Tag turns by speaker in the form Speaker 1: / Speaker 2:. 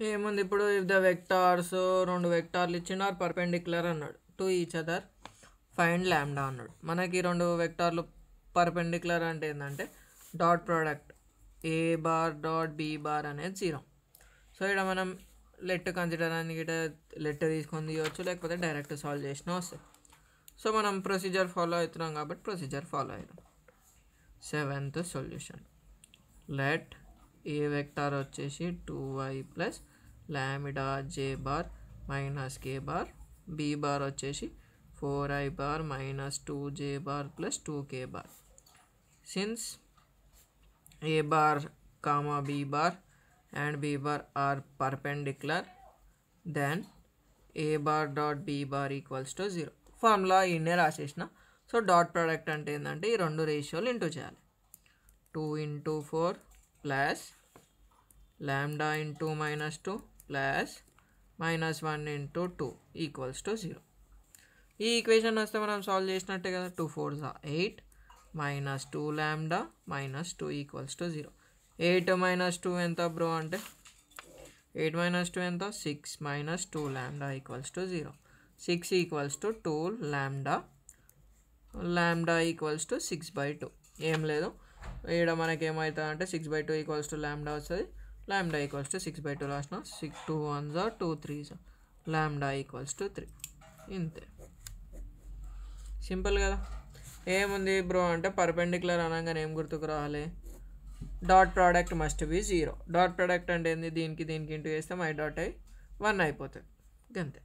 Speaker 1: ఏముంది ఇప్పుడు if the vectors రెండు వెక్టార్లు ఇచ్చిన పర్పెండిక్యులర్ అన్నాడు. To each other find lambda అన్నాడు. మనకి రెండు వెక్టార్లు పర్పెండిక్యులర్ అంటే ఏంటంటే dot product A bar dot B bar అనేది జీరో సో ఇక్కడ మనం లెట్ కన్సిడర్ అని గిట లెట్ తీసుకొని తీయవచ్చు లేకపోతే డైరెక్ట్ సాల్వ్ చేసినా వస్తుంది సో మనం ప్రొసీజర్ ఫాలో అవుతున్నాం కాబట్టి ప్రొసీజర్ ఫాలో అవుతాం seventh solution let A vector వచ్చేసి two Y plus lambda J bar minus K bar. B bar వచ్చేసి four I bar minus two J bar plus two K bar. Since A bar comma B bar and B bar are perpendicular then A bar dot B bar equals to zero. Formula ఇన్నే రాసేసిన. So dot product అంటే ఏంటంటే ఈ రెండు రేషియోలు into చేయాలి. Two into four plus lambda into minus two plus minus one into two equals to zero. ఈ equation వస్తే మనం సాల్వ్ చేసినట్టే కదా. టూ ఫోర్ జా eight minus two lambda minus two equals to zero. Eight minus two ఎంత bro అంటే? Eight minus two ఎంత? Six minus two lambda equals to zero. Six equals to two lambda lambda equals to six by two. ఏం లేదు. ఇక్కడ మనకి ఏమవుతుంది అంటే six by two equals to lambda వస్తుంది. Lambda equals to six by two రాసిన six two one జా two three జా ల్యాండా ఈక్వల్స్ టు త్రీ ఇంతే. సింపుల్ కదా. ఏముంది బ్రో అంటే పర్పెండిక్యులర్ అనగానే ఏం గుర్తుకు రావాలి? Dot product must be zero dot product అంటే ఏంది? దీనికి దీనికి ఇంటూ వేస్తే మై డాట్ అయి వన్ అయిపోతుంది. అంతే